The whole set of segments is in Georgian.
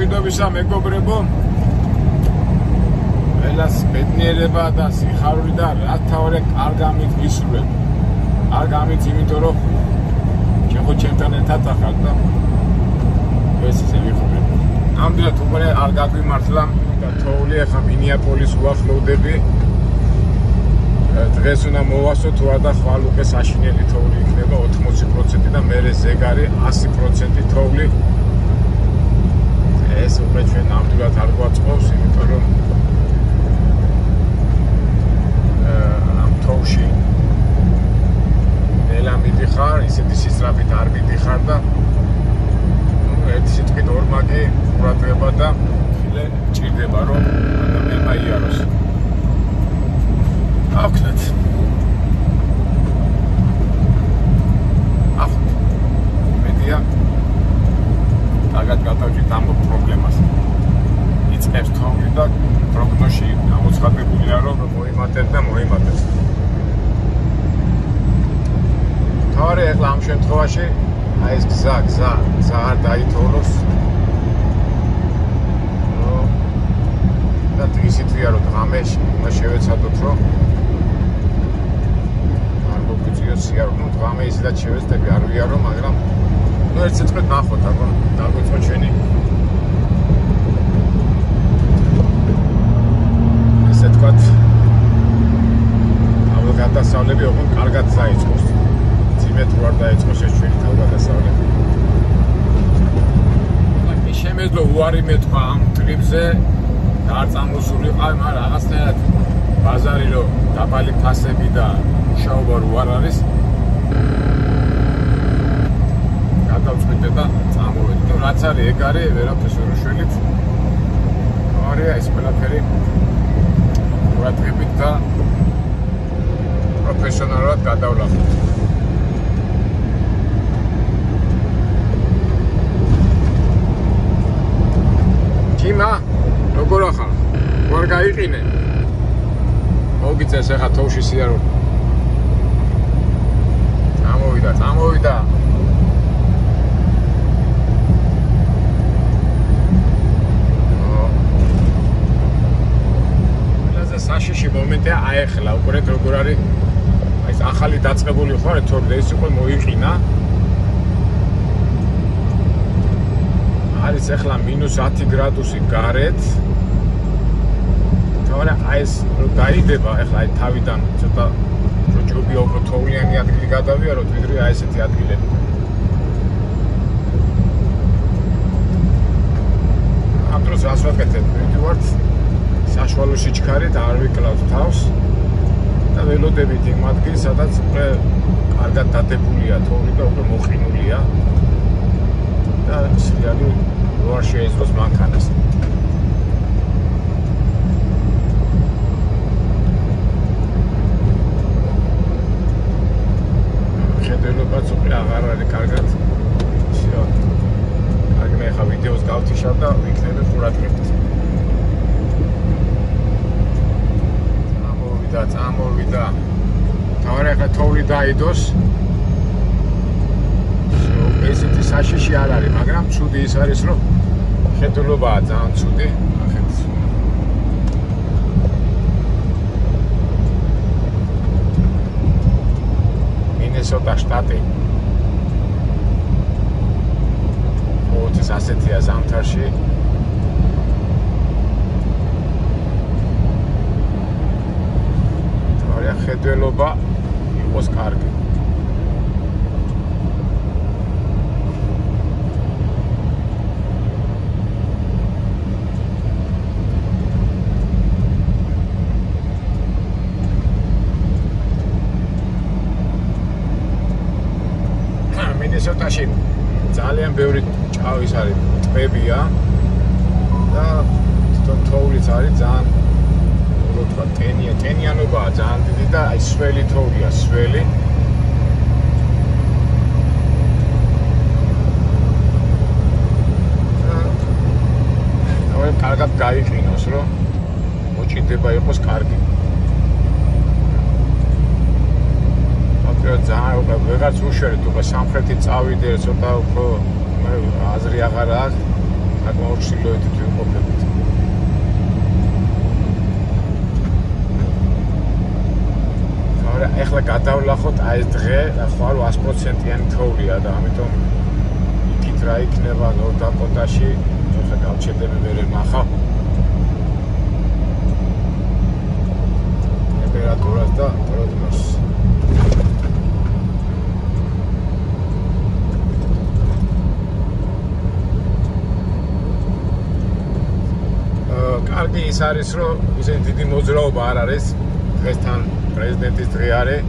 მშვიდობისა მეგობრებო. ელას ბედნიერება და სიხარული და რა თავი კარგამით გისურვებ არ გამით იმიტომ რომ ჩემო ჩემთან ერთად ახალ და ეს ისე ვიხობ ამდენად უკვე არ გაგვიმართლა და თოვლი ახლა მინიაპოლის უახლოვდები. დღეს უნდა მოვასო თუ არა ხვალ უკვე საშინელი თოვლი იქნება 80% და მე ზეგარი 100% თოვლი ეს უკვე ჩვენ ნამდვილად არ გვაწყობს, იმიტომ რომ ამ თოვში ელა მიდიხარ, ისეთი სისწრაფით არ მიდიხარ და ნუ ერთი სიტყვით ორმაგი ყურადღება და ხილე ჭირდება რომ ადამიანმა იაროს. აკნეთ. ახ მედია კარგად გადავჭით ამ პრობლემას. იწყებს თოვლი და პროგნოზი გამოცხადებულია, რომ მოიმატებს და მოიმატებს. თორე ახლა ამ შემთხვევაში აი ეს გზა, გზა, გზა არ დაითოვოს. და ისიც ვიარო დღამეში, უნდა შევეცადოთ, რომ არ მოგვიწიოს სიარო, ну დღამე ისედაც შევეცდები, არ ვიარო, მაგრამ სიტყვით ნახოთ აბა დაგვიწვა ჩვენი. ესე თქვათ აბა გადასავლები ოღონ კარგად დაიწყოს. ძიმეთ რო არ დაიწყოს ეს ჩვენი თავგადასავლები. აი შემეძლო უარი მეთქვა ამ ტრიპზე. და არ წამოსულიყავ მაგრამ რაღაცნაირად ბაზარი რო დაბალი ფასები და მუშაობა რო არ არის გადავწყვიტე და წამოვედი. ნუ რაც არის ეგ არის, ვერაფერს ვერ უშველით. არია ეს ყველაფერი ყურადღებით და პროფესიონალურად გადავლახოთ. კიმა, როგორ ახალ? ვარ გაიყინე. მოგიწეს ახლა თოვში სიარო. წამოვიდა, წამოვიდა. საშიში მომენტია აეხლა უკვე როგორ არის? აი ეს ახალი დაწყებული ხარ თორე ეს უკვე მოიყინა. არის ახლა -10 გრადუსი გარეთ. თორე აი ეს დაიდება ახლა აი თავიდან ცოტა ჯობია უფრო თოვლიანი ადგილი გადავიაროთ ვიდრე აი ესეთი ადგილები ამ დროს ასე ვაკეთებ ვიდივართ საშუალო სიჩქარით არ ვიკლავთ თავს და ველოდებით იმ ადგილს, სადაც უკვე კარგად დადებულია თოვლი და უკვე მოყინულია და სრიალი როარ შეეძლოს მანქანას. ხედელებაც უკვე აღარ არის კარგად. ისე. აგმე ხა ვიდეოს გავთიშავ და ვიქნები ყურადღებით. წამოვიდა, წამოვიდა. თავი ახლა თოვლი დაიდოს. ესეთი საშიში არ არის, მაგრამ ცუდი ის არის, რომ ხედულობაა ძალიან ცუდი. ახეთ. მინესოტა შტატი. ოთის ასეთია ზამთარში. ხედველობა იყოს კარგი. მინესოტაში ძალიან ბევრი ჭავის არის, ტბებია და თვითონ თოვლიც არის ძალიან რო თქვა ტენია ტენიანობაა ძალიან დიდი და აი სველი თოვლია სველი. აი კარგად გაიყინოს რომ მოჭიდება იყოს კარგი. აკრა ძალიან ვეღარც უშერეთ უკვე სამხრეთი წავიდე ცოტა უფრო აზრი აღარ აქვს. საკმაოდ ჩრდილოეთით ვიმყოფებით. არა, ეხლა გადავლახოთ აი ეს დღე, ხო 100%-იანი თოვლია და ამიტომ იქით რა იქნება ნორდაკოტაში, თორე გავჩერდები მერე მახა. ტემპერატურას და პროგნოზს. კარგი ის არის, რომ ისეთი დიდი მოძრაობა არ არის. დღესთან პრეზიდენტის დღე არის.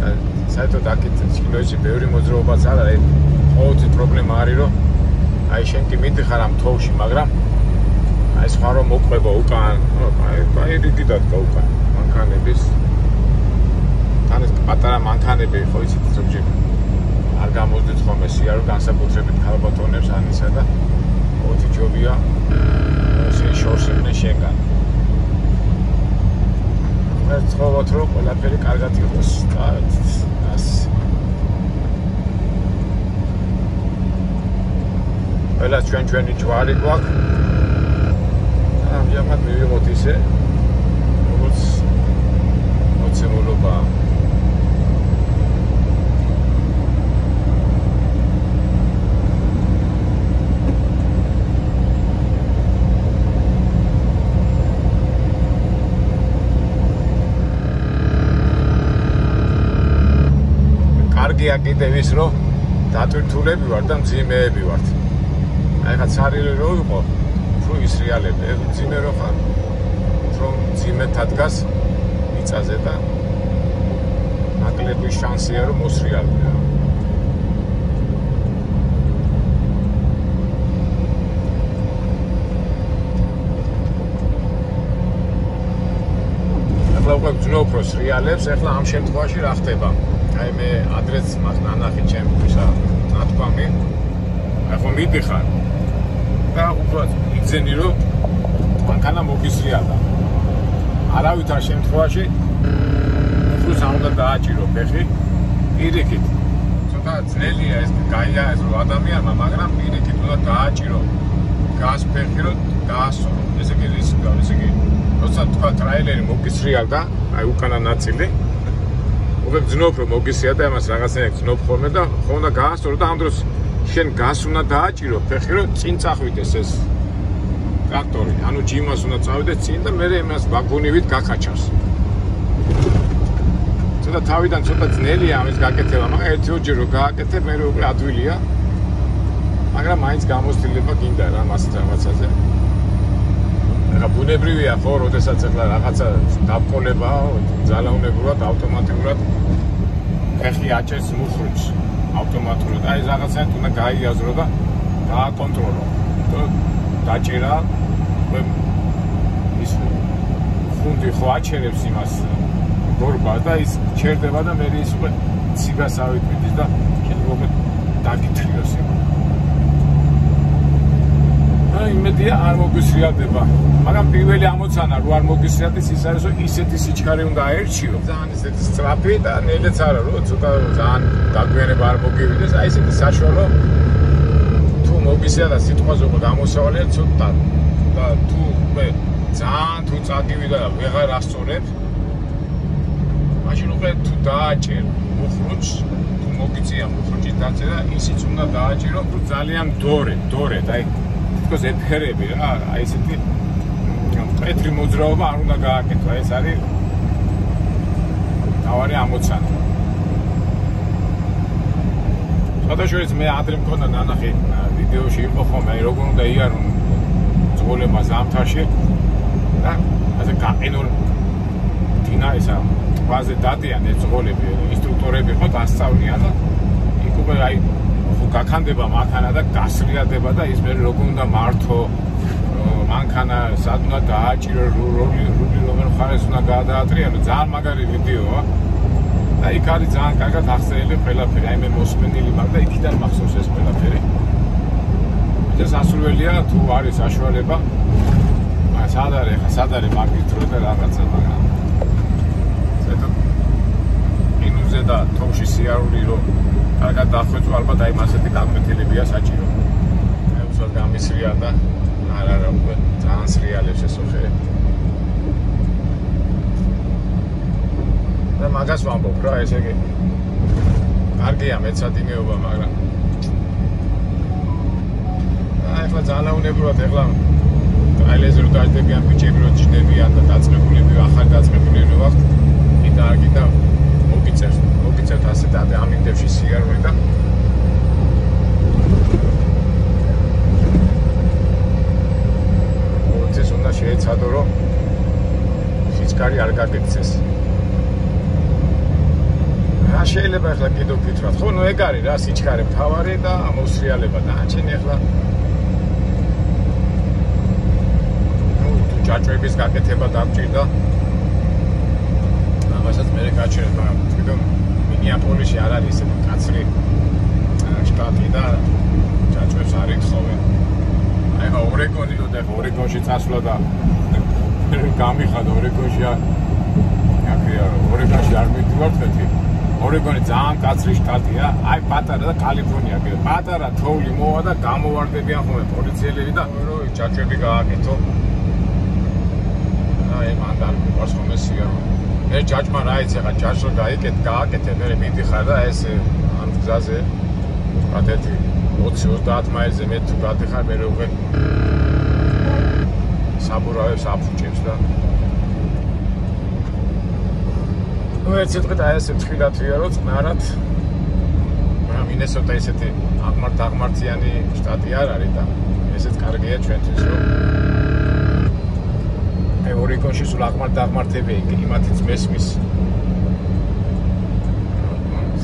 და საერთოდ აქეთ ჩილოებში ბევრი მოძრაობაც არ არის. ყოველთვის პრობლემა არის, რომ აი შენ კი მიდიხარ ამ თოუში, მაგრამ აი სხვა რომ მოყვება უკან, აი აი რიგიდან გაუკან. მანქანების თან ეს პატარა მანქანები ხო იცით ზოგჯერ არ გამოძდეთ ხოლმე სიარო განსაკუთრებით ქალბატონებს ანისა და ოთი ჯობია ესე შორსებნე შენგან ეს ცხოვრობთ რომ ყველაფერი კარგად იყოს. და ას ყველა ჩვენ ჩვენი ჯვარი გვაქვს. ამჟამად მივიღოთ ისე როგორც მოცემულობა კარგია კიდევ ის რომ დატვირთულები ვარ და მძიმეები ვარ. აი ხა ცარილი რო იყო, უფრო ის რეალები, მძიმე რო ხარ. რომ მძიმეთ ადგას მიწაზე და ნაკლები შანსია რომ მოსრიალდება. ახლა უკვე ვძნობ რომ რეალებს, ახლა ამ შემთხვევაში რა ხდება? აი მე ადრეს მას ნანახი ჩემი ისა ნათქვამი. აი ხომ მიდიხარ. და უფრო იგზენი რომ მანქანა მოგისრია და არავითარ შემთხვევაში უფრო საუნდა დააჭირო ფეხი. პირიქით. ცოტა ძნელია ეს გაია ეს რო ადამიანმა მაგრამ პირიქით უნდა დააჭირო გას ფეხი რომ დაასო ესე იგი რისკი ესე იგი როცა თქვა ტრაილერი მოგისრია და აი უკანა ნაწილი უკვე გძნობ რომ მოგისია და ამას რაღაცნაირად გძნობ ხოლმე და ხომ და გაასწორო და ამ დროს შენ გას უნდა დააჭირო. ფეხი რომ წინ წახვიდეს ეს ტრაქტორი. ანუ ჯიმას უნდა წავიდეს წინ და მე იმას ვაგონივით გაკაჩავს ცოტა თავიდან ცოტა ძნელია ამის გაკეთება მაგრამ ერთი ოჯერ რო გააკეთე მე უკვე ადვილია. მაგრამ მაინც გამოსtildeება გინდა რა მასეთ რაღაცაზე რა ბუნებრივია ხო, როდესაც ახლა რაღაცა დაბყოლება ძალაუნებურად ავტომატურად ეხი აჭეს მუხრუჩ ავტომატურად აი რაღაცა უნდა გაიაზრო და დააკონტროლო. დაჭერა ის ხუნდი ხო აჩერებს იმას გორბა და ის ჩერდება და მე ის უკვე ციგასავით მიდის და შენ როგორ დაგითრიოს იმას იმედია არ მოგვისრიალდება მაგრამ პირველი ამოცანა რო არ მოგვისრიალდეს ის არის რომ ისეთი სიჩქარე უნდა აერჩიო ძალიან ისეთი სწრაფი და ნელეც არა რომ ცოტა ძალიან დაგვიანება არ მოგივიდეს. აი ესეთი საშუალო თუ მოგვისრიალდა სიტყვაზე უკვე გამოსავალია ცოტა და თუ მე ძალიან თუ წაგივიდა და ვეღარ ასწორებ მაშინ უკვე თუ დააჭერ მუხრუჩ თუ მოგიწია მუხრუჩის დაწერა ისიც უნდა დააჭირო. თუ ძალიან დორე დორე და აი თქოს ეფერები რა აი ესეთი პეტრი მოძრაობა არ უნდა გააკეთო ეს არის თავარი ამოცანა. გადაშოიც მე ადრე მქონდა ნანახი ვიდეოში იყო ხოლმე როგორ უნდა იარონ ძღოლება ზამთარში და ასე გაყინულ დინა ისა ყვაზე დადიან ეს ძღოლები ინსტრუქტორები ხო დასწავლიან და იქ უკვე აი გაქანდება მანქანა და გასრიადება და ის მე როგორ უნდა მართო მანქანა სად უნდა დააჭირო რული რული რომელ ხარეს უნდა გადაატრიალო ძალიან მაგარი ვიდეოა. და იქ არის ძალიან კარგად ახსენილი ყველაფერი. აი მე მოსმენილი მაგ და იქიდან მახსოვს ეს ყველაფერი. ეს ასრულელია თუ არის საშუალება? სად არის ხა სად არის მაგისტრო და რაღაცა მაგრამ. ინუზე და თოქში სიარული რომ კარგად დახვეწო ალბათ აი მასეთი განკვეთილებია საჭირო. აი უცად გამისრია და არა არა უკვე ძალიან სრიალებს ეს ოხე. და მაგას ვამბობ რა ესე იგი კარგია მეცადინეობა მაგრამ აი ახლა ძალიან უნებურად ახლა ტრაილერზე რო დაждდებიან ბიჭები რო ჯდებიან და დაწყებულები ახალი დაწყებული რო ვახთ კიდე არ კიდევ მოგიწევთ ასე და ამინდებში სიარული და ოცეს უნდა შეეცადო რომ სიჩქარე არ გაგეცეს. რა შეიძლება ახლა კიდე ვფიქროთ ხო ნუ ეგ არის რა სიჩქარე მთავარი და მოსრიალება და აჩენი ახლა. ჯაჭვების გაკეთება დამჭირდა ამასაც მე გაჩერებ მაგრამ თვითონ მინიაპოლისში არ არის ესე კაცრი შტატი და ჯაჭვებს არ ეთხოვენ აი ხო ორეგონი და ორეგონში წასვლა და გამიხადა ორეგონში აკია ორეგონში არ მიდივართ მეტი ორეგონი ძალიან კაცრი შტატია. აი პატარა და კალიფორნია კიდე. პატარა თოვლი მოვა და გამოვარდებიან ხოლმე პოლიციელები და რო ჯაჭვები გააკეთო. აი მანდარ ყავს ხოლმე სიარო. მე ჯაჭმა რა იცი ხა ჯაჭო გაიკეთ გააკეთე მე მიდიხარ და ეს ამ გზაზე პატეთი 20-30 მაილზე მე თუ გადიხარ მე უკვე საბურავებს აფუჭებს და ну ერთ სიტყვით აი ესე თქილათია რომ წნარად მაგრამ მინესოტა ესეთი აღმართ აღმართიანი შტატი არ არის და ესეც კარგია ჩვენთვის რომ ორეგონში სულ აღმართ აღმართები კლიმატიც მესმის.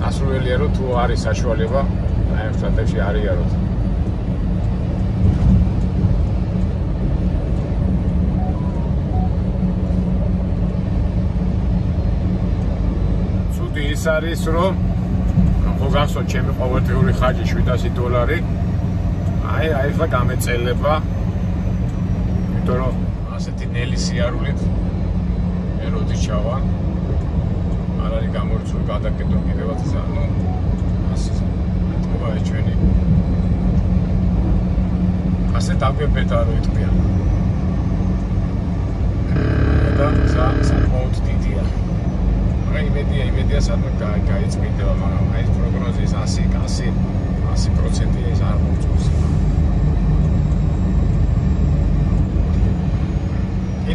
სასურველია რომ თუ არის საშუალება აი შტატებში არიაროთ ის არის რომ ხო გახსოვთ ჩემი ყოველდღიური ხარჯი 700 დოლარი. აი აი ხა გამეწელება. იმიტომ რომ ასეთი ნელი სიარულით. მე როდი ჩავა. არ არის გამორჩული გადაკეთო კიდევაც ის ანუ ასე ეს ჩვენი. ასე დაგვეფეთა რომ იტყვია. და სა საკმაოდ დიდია. აი იმედია იმედია სადმე გაიწმინდება მაგრამ აი პროგნოზის 100 100 100% ის არ მოწონს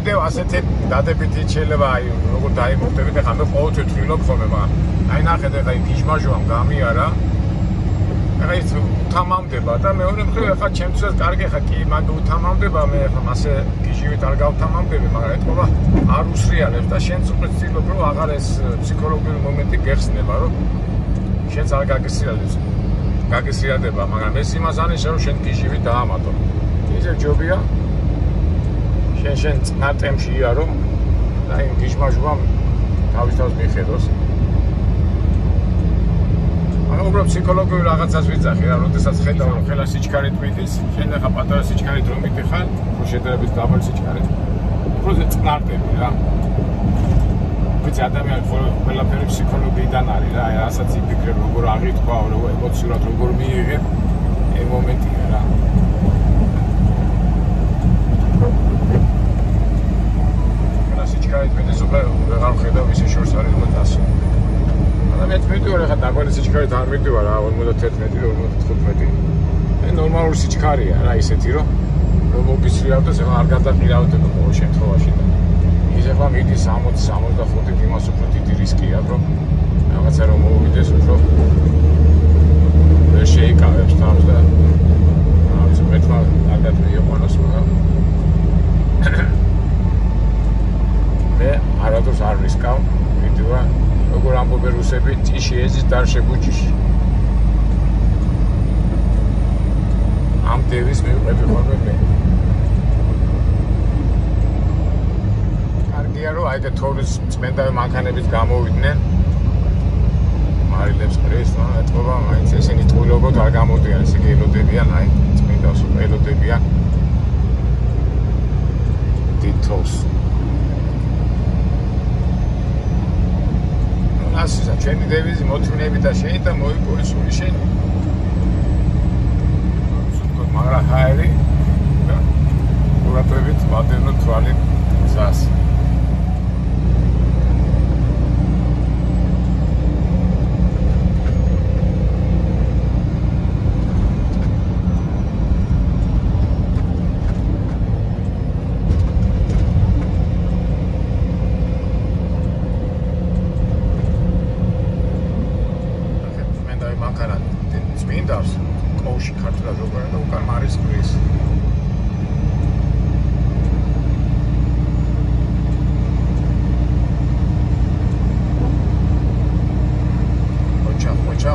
კიდევ ასეთი დადებითი შეიძლება აი როგორ დაიმოხდებით ახლა მე ყოველთვის თვლობ ხოლმე მაგრამ აი ნახეთ ახლა გიჟმაჟოამ გამიარა. ახლა ის უთამამდება და მეორე მხრივ ახლა ჩემთვისაც კარგი ახლა კი მაგ უთამამდება მე ახლა მასე გიჟივით არ გავთამამდები მაგრამ ეთქობა არ უსრიალებს და შენც უკვე ცდილობ რომ აღარ ეს ფსიქოლოგიური მომენტი გეხსნება რომ შენც არ გაგესრიალებს გაგესრიალდება მაგრამ ეს იმას ანიშნავს რომ შენ გიჟივით დაამატო ისე ჯობია შენ შენ წნარტემში იარო და იმ გიჟმაჟუამ თავის თავს მიხედოს ანუ უბრალოდ ფსიქოლოგიური რაღაცას ვიძახი რა, როდესაც ხედავ რომ ხელა სიჩქარით მიდის, შენ ახლა პატარა სიჩქარით რომ მიდიხარ, ხო შედარებით დაბალ სიჩქარით. უბრალოდ წნარტები რა. ვიცი ადამიანი ყველაფერი ფსიქოლოგიიდან არის რა, რასაც იფიქრე როგორ აღიქვა, როგორ ემოციურად როგორ მიიღებ, ეს მომენტია რა. მიდის, უბრალოდ ვეღარ ხედავ ისე შორს არის რომ დასო. ადამიანს მიდივარ ახლა დაგვარი სიჩქარით არ მიდივარ რა 51-55 აი ნორმალური სიჩქარეა რა ისეთი რომ რომ მოგისრიავდეს ახლა არ გადაყირავდება ყოველ შემთხვევაში და ის ახლა მიდის 60-65 იმას უფრო დიდი რისკია რომ რაღაცა რომ მოვიდეს უფრო ვერ შეიკავებს თავს და ამის მეტყვა კარგად მიიყვანოს რა მე არადოს არ რისკავ მიდივარ როგორ ამბობენ რუსები დარშე ბუჩიში ამ დევის მივყვები ხოლმე მე კარგია რომ აი და თორის წმენდა მანქანებით გამოვიდნენ. მარილებს პრეს რა ეთქობა მაინც ესენი ტყუილობოდ არ გამოდიან ესე გელოდებიან აი წმენდა სულ ელოდებიან. დითოს ასისა ჩვენი დევიზი მოთმინები და შენი და მოიპოვე სული შენი მაგრამ ჰაერი ყურადღებით ვადენო თვალით ზას მართლა როგორ და უკან მარის გრის ოჩა ოჩა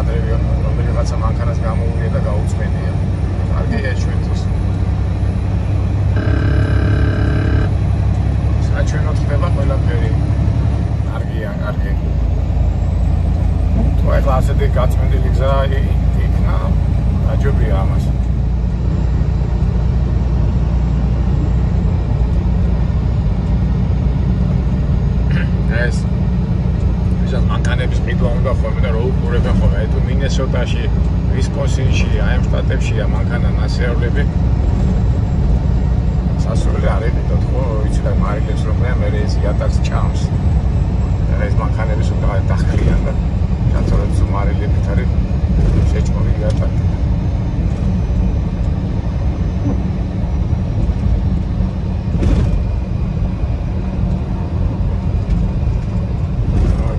ადრე რომელიღაცა მანქანას გამოუვიდა და გაუწმენია. კარგია ჩვენთვის საჩვენოთ ხდება ყველაფერი. კარგია კარგი. თუ ახლა ასეთი გაწმენდილი გზა იქნა აჯობია ამას ეს ვიზა მანქანების ყიდვა უნდა ხოლმე და რო უყურებ ხოლმე თუ მინესოტაში ვისკონსინში აი ამ შტატებში მანქანა ნასეულები სასურველი არის და თქო ვიცი და მარილებს რომ მე მე ეს იატაკს ჩამს. ეს მანქანების უნდა დახკრიან და ჩათორეთ ზუმარილებით არის შეჭმული იატაკი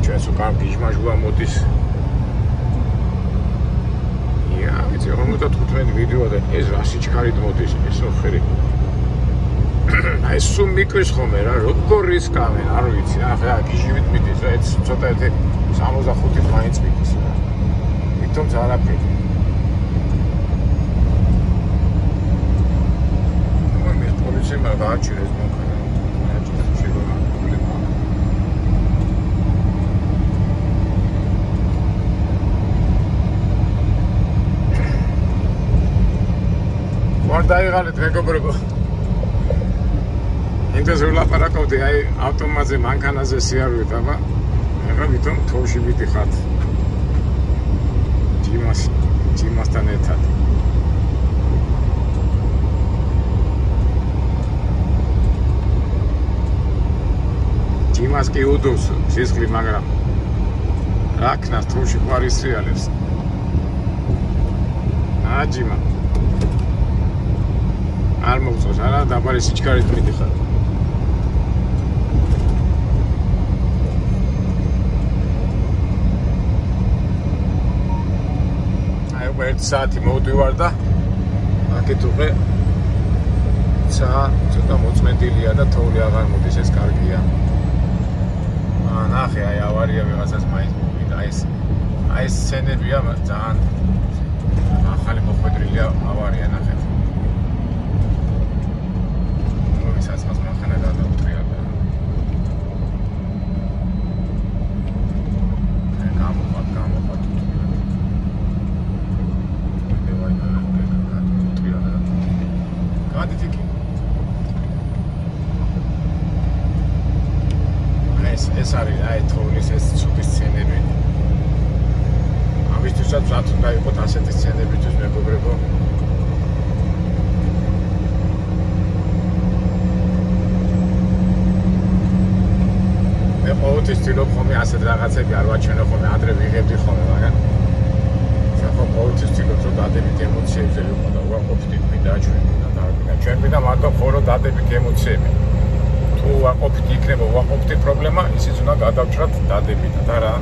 ჩვენს უკან გიჟმაჟუა მოდის ია ვიცი 55 ვიდეო და ეს რა სიჩქარით მოდის ეს ოხერი აი მიკრის ხომე რა როგორ რისკავენ არ ვიცი ახლა გიჟივით მიდის რა ეს ცოტა ერთი 65 მაინც მიდის რა. მითომ ზარაფერი მე პოლიცია მაგ გააჩერეს მოკა ვარ დაიღალეთ მეგობრებო ინდეს ვლაპარაკობდი აი ავტომატზე მანქანაზე სიარული და ახლა ვითომ თოვში მიდიხართ ჯიმას ჯიმასთან ერთად. ჯიმას კი უდოს სისხლი მაგრამ რა ქნას თოვში ყარის რეალებს აჯიმა არ მოგწოს არა დაბალი სიჩქარით მიდიხარ აი უკვე 1 საათი მოვდივარ და უკვე ცა ცოტა მოწმენდილია და თოვლი აღარ მოდის ეს კარგია. აა ნახე აი ავარია ვიღაცას მაინც მოვიდა. აი ეს აი ეს სცენებია ძალიან ახალი მოხვედრილია ავარია ნახე ეს არის აი თოვლის ეს ცუდი სცენები. ამისთვისაც რაც უნდა იყოს ასეთი სცენები თუ მეგობრებო. მე ყოველთვის ვთქვი ხომ ასეთ რაღაცები არ ვაჩვენო ხომ ადრე ვიღებდი ხომ მაგრამ ხო ყოველთვის ვთქვი რომ დადებით ემოციებზე ვიყო და ვაყოფდი მინდა ჩვენ და დაგვიდა ჩვენ მინდა მარტო ხოლო დადებით ემოციები. თუ ვაყოფით იქნება ვაყოფთ პრობლემა, ისიც უნდა გადავჭრათ დადებით და რა.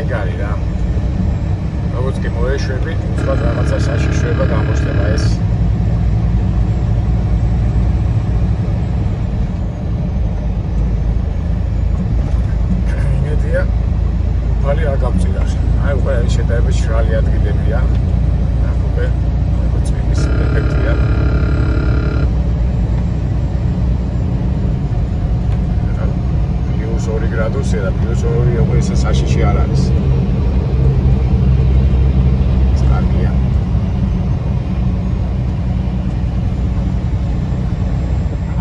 ეგ არის რა. როგორც კი მოეშვები, უბრალოდ რაღაცა საშიშვება გამოჩნდება ეს. იმედია ფალი არ გამწირას. აი უკვე შედაება შრალი ადგილებია. ახლა უკვე წვიმის ეფექტია. +2 გრადუსია და +2 უკვე ესე საშიში არ არის.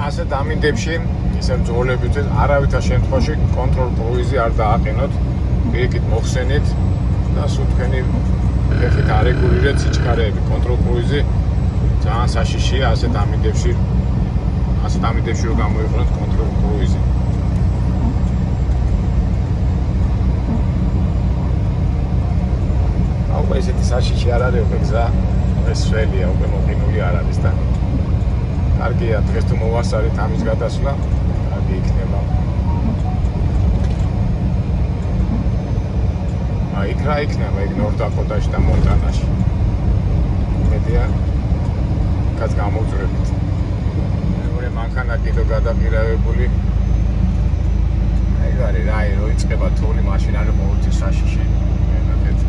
ასე დამინდებში ისე ძოლებით არავითარ შემთხვევაში კონტროლ პროიზი არ დააყენოთ. პირიქით მოხსენით და სულ თქვენი ფეხით არეგულირეთ სიჩქარეები. კონტროლ პროიზი ძალიან საშიშია ასე დამინდებში. ასე დამინდებში რომ გამოიყენოთ კონტროლ პროიზი. უკვე ესეთი საშიში არ არის უკვე გზა ეს სველია უკვე მოყინული არ არის და კარგია დღეს თუ მოვასწარით ამის გადასვლა კარგი იქნება. აი იქ რა იქნება? იქ ნორდაკოტაში და მონტანაში. მედია? კაც გამოძრებით. მეორე მანქანა კიდო გადაღირავებული აი ვარი რა რო იწება თული მაშინ არის მოუთი საშიში ნახეთ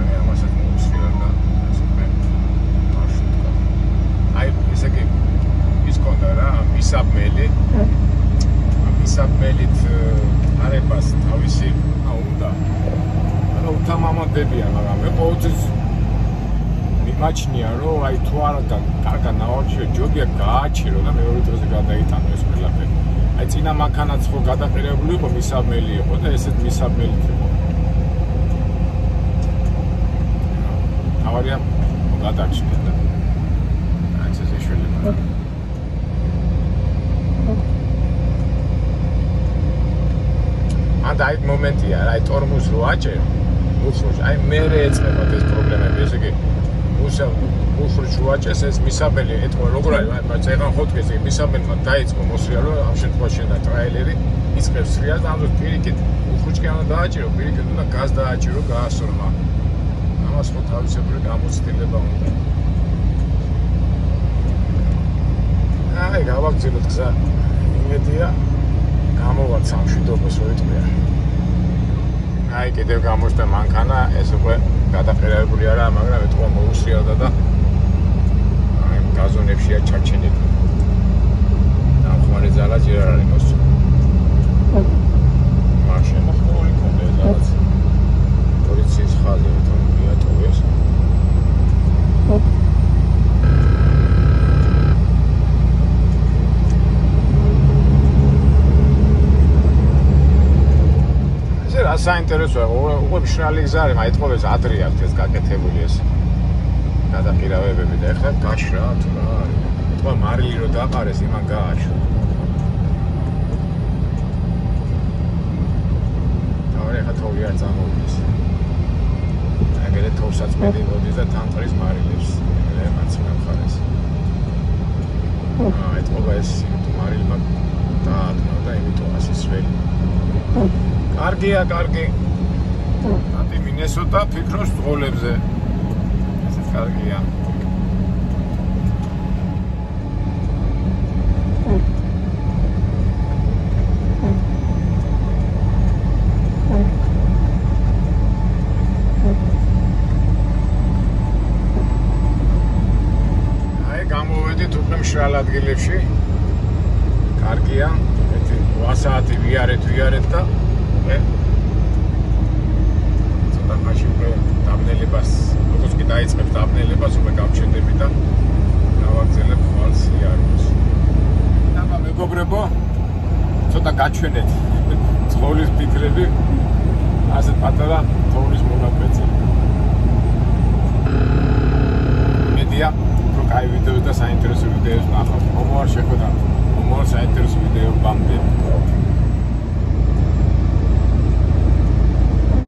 აი ამასაც მოუსვირან და აი ესე კი ის კონდა რა მისაბმელი. მისაბმელით არებას თავისი ა უნდა. რა უთამამოდებია მაგრამ მე ყოველთვის მიმაჩნია რომ აი თუ არა და კარგა ნაოჩიო ჯობია გააჩირო და მეორე დღეზე გადაიტანო ეს ყველაფერი. აი წინა მანქანაც ხო გადაყირებული იყო მისაბმელი იყო და ესეც მისაბმელი იყო. თავარია გადაჩნდა და აი ეს შეიძლება და აი მომენტია, აი ტორმუს რო აჭერ, უხრუჭ, აი მე რეწება ეს პრობლემები, ესე იგი უსა უხრუჭ რო აჭეს ეს მისაბელი, ეთქვა როგორ არის, აი წეგან ხოთქეს ეს მისაბელმა დაიწყო მოსრია რომ ამ შემთხვევაში და ტრაილერი იწყებს სრიალს და ამას პირიქით უხრუჭი უნდა დააჭირო, პირიქით უნდა გაზ დააჭირო, გაასორმა. ამას ხო თავისებური გამოცდილება უნდა. აი, გავაგზავნოთ გზა. იმედია გამოვა სამშვიდობოს რო იტყვია. აი კიდევ გამოჩნდა მანქანა, ეს უკვე გადაყერებული არა, მაგრამ ეთქვა მოუსიადა და აი გაზონებშია ჩარჩენილი. და ხმარი ძალა ჯერ არ არის მოსული. მაშინ მოხმული კონდე ძალაც. პოლიციის ხაზი თვითონ მიატოვეს. საინტერესოა? უკვე მშრალი გზა არის მაიტყობეს ადრე აქვს ეს გაკეთებული ეს გადაყირავებები და ეხლა გაშრა თუ რა არის თქვა მარილი რო დაყარეს იმან გააშრა თავი ხა თოვი არ წამოვიდეს. აგერე თოვსაც მედი მოდის და თანტრის მარილებს მე მაცნა მხარეს აა ეთყობა ეს მარილი მაგ და და იმიტომ ასე სველი კარგია, კარგი. ანტი მინესოტა ფიქრობს ძღოლებზე. ესე კარგია. გამოვედით უკვე მშრალ ადგილებში. კარგია. ერთი 8 საათი ვიარეთ, ვიარეთ და უკვე ცოტა მაშინ უკვე დაბნელებას როგორც კი დაიწყებს დაბნელებას უკვე გავჩენდები და გავაგზელებ ხვალს იაროს აბა მეგობრებო ცოტა გაჩვენეთ ცხოვრის ფიქრები ასე პატარა თოვლის მონაკვეთი მედია რო кай ვიდეო და საინტერესო ვიდეოს ნახავთ მომავალ შეხვედრამდე motorcycles with a bump.